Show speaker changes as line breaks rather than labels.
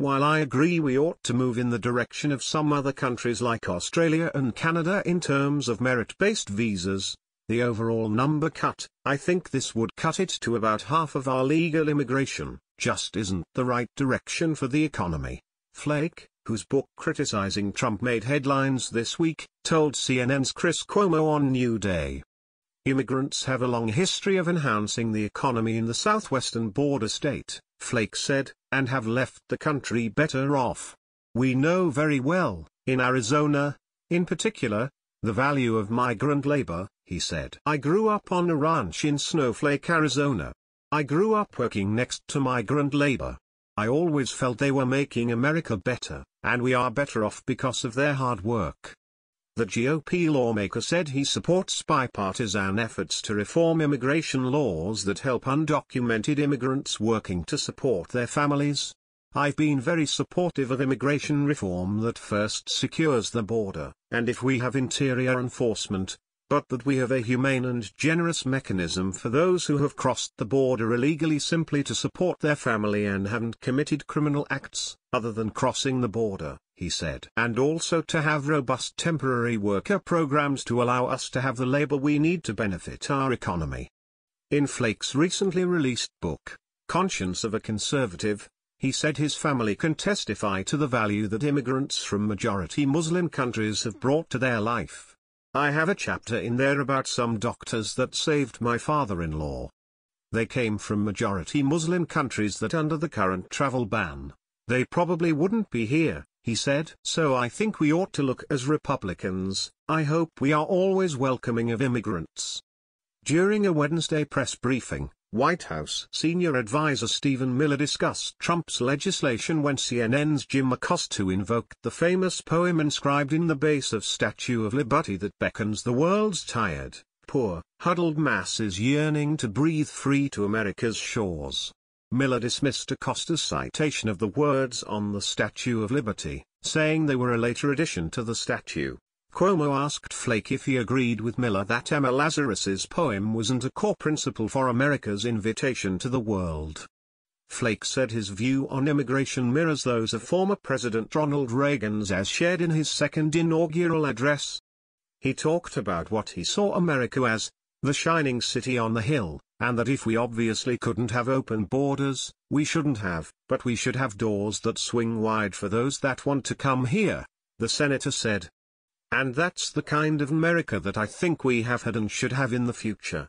while I agree we ought to move in the direction of some other countries like Australia and Canada in terms of merit-based visas, the overall number cut, I think this would cut it to about half of our legal immigration, just isn't the right direction for the economy. Flake, whose book criticizing Trump made headlines this week, told CNN's Chris Cuomo on New Day. Immigrants have a long history of enhancing the economy in the southwestern border state, Flake said, and have left the country better off. We know very well, in Arizona, in particular, the value of migrant labor, he said. I grew up on a ranch in Snowflake, Arizona. I grew up working next to migrant labor. I always felt they were making America better, and we are better off because of their hard work. The GOP lawmaker said he supports bipartisan efforts to reform immigration laws that help undocumented immigrants working to support their families. I've been very supportive of immigration reform that first secures the border, and if we have interior enforcement, but that we have a humane and generous mechanism for those who have crossed the border illegally simply to support their family and haven't committed criminal acts, other than crossing the border he said. And also to have robust temporary worker programs to allow us to have the labor we need to benefit our economy. In Flake's recently released book, Conscience of a Conservative, he said his family can testify to the value that immigrants from majority Muslim countries have brought to their life. I have a chapter in there about some doctors that saved my father-in-law. They came from majority Muslim countries that under the current travel ban, they probably wouldn't be here he said. So I think we ought to look as Republicans, I hope we are always welcoming of immigrants. During a Wednesday press briefing, White House senior advisor Stephen Miller discussed Trump's legislation when CNN's Jim Acosta invoked the famous poem inscribed in the base of Statue of Liberty that beckons the world's tired, poor, huddled masses yearning to breathe free to America's shores. Miller dismissed Acosta's citation of the words on the Statue of Liberty, saying they were a later addition to the statue. Cuomo asked Flake if he agreed with Miller that Emma Lazarus's poem wasn't a core principle for America's invitation to the world. Flake said his view on immigration mirrors those of former President Ronald Reagan's as shared in his second inaugural address. He talked about what he saw America as, the shining city on the hill, and that if we obviously couldn't have open borders, we shouldn't have, but we should have doors that swing wide for those that want to come here, the senator said. And that's the kind of America that I think we have had and should have in the future.